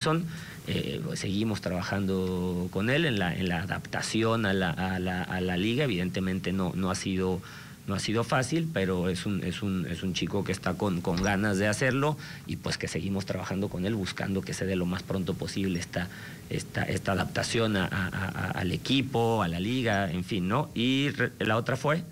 Son, eh, pues, seguimos trabajando con él en la, en la adaptación a la, a la, liga. Evidentemente no, no, ha sido, no ha sido fácil, pero es un, es un, es un chico que está con, con ganas de hacerlo y pues que seguimos trabajando con él buscando que se dé lo más pronto posible esta, esta, esta adaptación a- al equipo, a la liga, en fin, ¿no? Y re- la otra fue...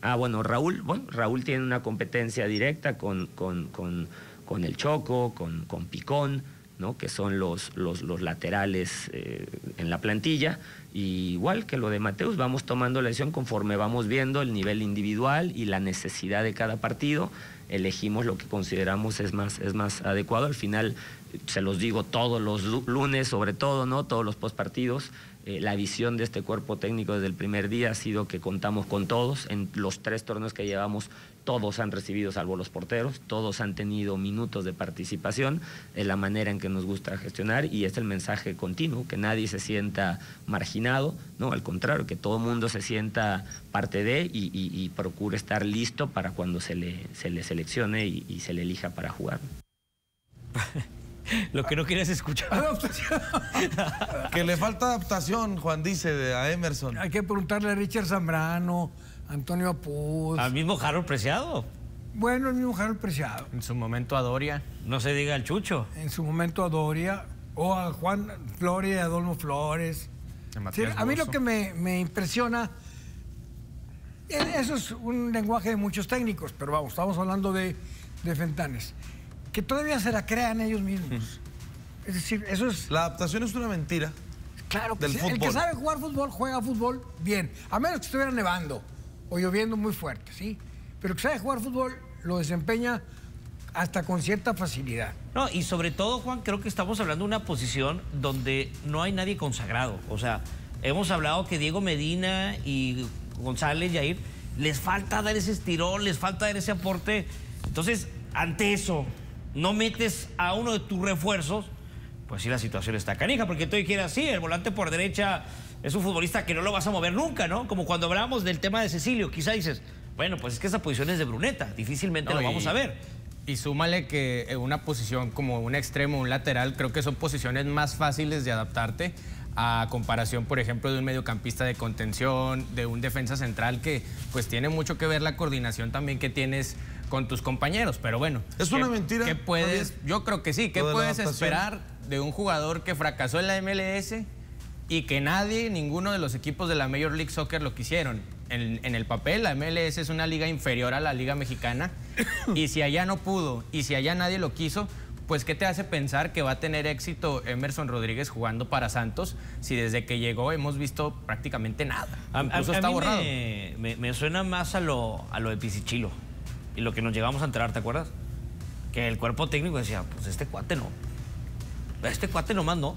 Ah, bueno, Raúl, bueno, Raúl tiene una competencia directa con, con, con, con el Choco, con, con Picón, ¿no? que son los, los, laterales eh, en la plantilla. Y igual que lo de Mateus, vamos tomando la decisión conforme vamos viendo el nivel individual y la necesidad de cada partido. Elegimos lo que consideramos es más, es más adecuado. Al final, se los digo todos los lu- lunes, sobre todo, ¿no? Todos los postpartidos. Eh, la visión de este cuerpo técnico desde el primer día ha sido que contamos con todos. En los tres torneos que llevamos, todos han recibido, salvo los porteros, todos han tenido minutos de participación, es la manera en que nos gusta gestionar y es el mensaje continuo, que nadie se sienta marginado, no, al contrario, que todo el mundo se sienta parte de y, procure estar listo para cuando se le, se le seleccione y se le elija para jugar. Lo que no quieres escuchar. Adaptación. Que le falta adaptación, Juan dice, de- a Emerson. Hay que preguntarle a Richard Zambrano, Antonio Apuz. Al mismo Harold Preciado. Bueno, el mismo Harold Preciado. En su momento a Doria. No se diga el Chucho. En su momento a Doria. O a Juan Flores y a Adolfo Flores. A Sí, Matías a mí lo que me, me impresiona, eh, eso es un lenguaje de muchos técnicos, pero vamos, estamos hablando de, de Fentanes, que todavía se la crean ellos mismos. Es decir, eso es, La adaptación es una mentira. claro, que del sí, el que sabe jugar fútbol, juega fútbol bien, a menos que estuviera nevando o lloviendo muy fuerte, ¿sí? Pero el que sabe jugar fútbol lo desempeña hasta con cierta facilidad. No, y sobre todo, Juan, creo que estamos hablando de una posición donde no hay nadie consagrado. O sea, hemos hablado que Diego Medina y González Yair les falta dar ese estirón, les falta dar ese aporte. Entonces, ante eso, no metes a uno de tus refuerzos, pues sí la situación está canija, porque tú dijeras, sí, el volante por derecha es un futbolista que no lo vas a mover nunca, ¿no? Como cuando hablábamos del tema de Cecilio, quizá dices, bueno, pues es que esa posición es de Bruneta, difícilmente No, lo y- vamos a ver. Y súmale que en una posición como un extremo, un lateral, creo que son posiciones más fáciles de adaptarte a comparación, por ejemplo, de un mediocampista de contención, de un defensa central que pues tiene mucho que ver la coordinación también que tienes con tus compañeros. Pero bueno. ¿Es ¿qué- una mentira, ¿Qué puedes? Yo creo que sí. ¿Qué puedes esperar de un jugador que fracasó en la MLS y que nadie, ninguno de los equipos de la Major League Soccer lo quisieron. En, en el papel, la MLS es una liga inferior a la liga mexicana y si allá no pudo y si allá nadie lo quiso, pues ¿qué te hace pensar que va a tener éxito Emerson Rodríguez jugando para Santos si desde que llegó hemos visto prácticamente nada? A, a- Incluso a está mí borrado. Me, me- me suena más a lo, a lo de Pisichilo y lo que nos llegamos a enterar, ¿te acuerdas? Que el cuerpo técnico decía, pues este cuate no. Este cuate nomás no.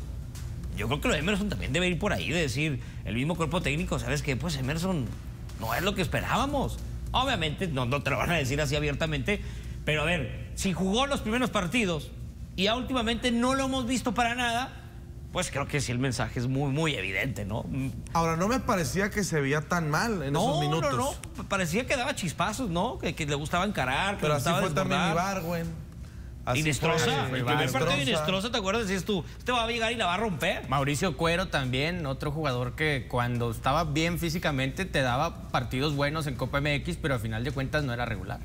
Yo creo que lo de Emerson también debe ir por ahí, de decir, el mismo cuerpo técnico, ¿sabes qué? Pues Emerson no es lo que esperábamos. Obviamente, no, no te lo van a decir así abiertamente, pero a ver, si jugó los primeros partidos y ya últimamente no lo hemos visto para nada, pues creo que sí el mensaje es muy, muy evidente, ¿no? Ahora, no me parecía que se veía tan mal en esos minutos. No, no, parecía que daba chispazos, ¿no? Que, que le gustaba encarar, que Pero le así gustaba fue también desbordar. Ibargüen. Así Inestrosa, fue- el fue primer partido de Inestrosa. ¿te acuerdas? Decías tú, este va a llegar y la va a romper. Mauricio Cuero también, otro jugador que cuando estaba bien físicamente te daba partidos buenos en Copa MX, pero al final de cuentas no era regular.